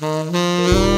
Mm-hmm.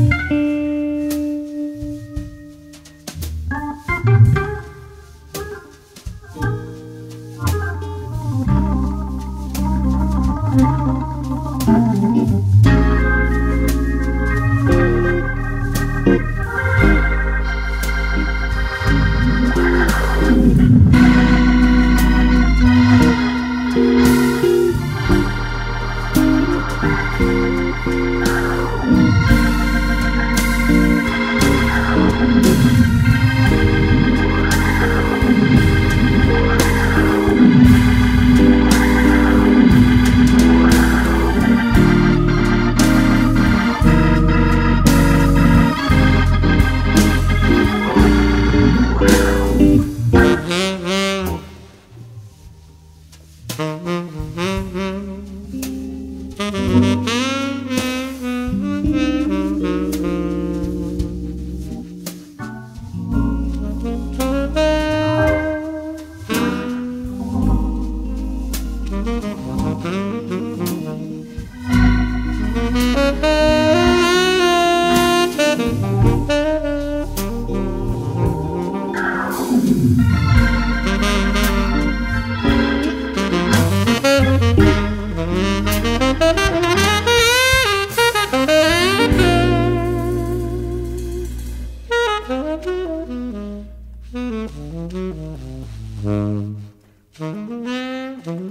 Mm-hmm.